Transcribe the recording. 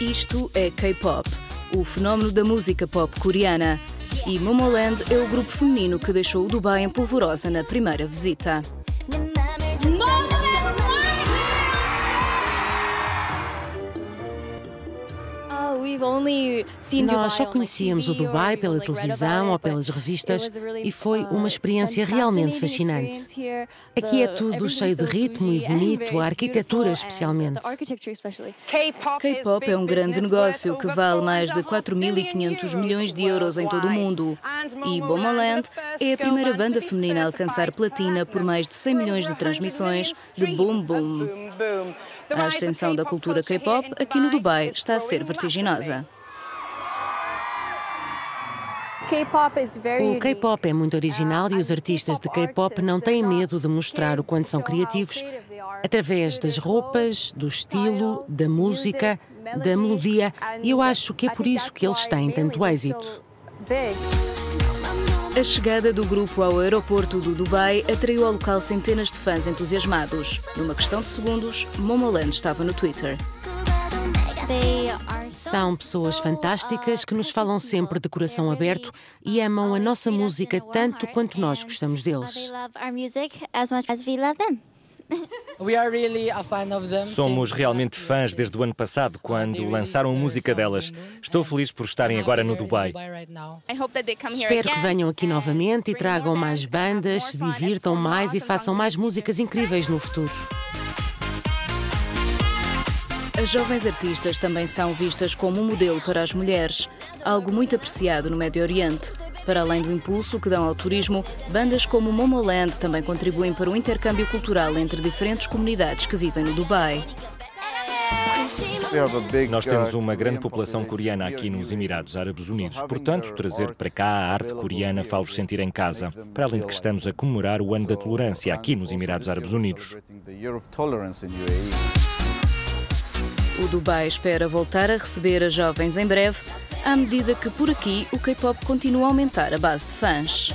Isto é K-pop, o fenómeno da música pop coreana. E Momoland é o grupo feminino que deixou o Dubai em polvorosa na primeira visita. Nós só conhecíamos o Dubai pela televisão ou pelas revistas e foi uma experiência realmente fascinante. Aqui é tudo cheio de ritmo e bonito, a arquitetura especialmente. K-pop é um grande negócio que vale mais de 4.500 milhões de euros em todo o mundo. E Bomaland é a primeira banda feminina a alcançar platina por mais de 100 milhões de transmissões de Boom Boom. A ascensão da cultura K-pop aqui no Dubai está a ser vertiginosa. O K-pop é muito original e os artistas de K-pop não têm medo de mostrar o quanto são criativos através das roupas, do estilo, da música, da melodia, e eu acho que é por isso que eles têm tanto êxito. A chegada do grupo ao aeroporto do Dubai atraiu ao local centenas de fãs entusiasmados. Numa questão de segundos, Momoland estava no Twitter. São pessoas fantásticas que nos falam sempre de coração aberto e amam a nossa música tanto quanto nós gostamos deles. Somos realmente fãs desde o ano passado, quando lançaram a música delas. Estou feliz por estarem agora no Dubai. Espero que venham aqui novamente e tragam mais bandas, se divirtam mais e façam mais músicas incríveis no futuro. As jovens artistas também são vistas como um modelo para as mulheres, algo muito apreciado no Médio Oriente. Para além do impulso que dão ao turismo, bandas como Momoland também contribuem para o intercâmbio cultural entre diferentes comunidades que vivem no Dubai. Nós temos uma grande população coreana aqui nos Emirados Árabes Unidos, portanto, trazer para cá a arte coreana faz-os sentir em casa, para além de que estamos a comemorar o ano da tolerância aqui nos Emirados Árabes Unidos. O Dubai espera voltar a receber as jovens em breve, à medida que por aqui o K-pop continua a aumentar a base de fãs.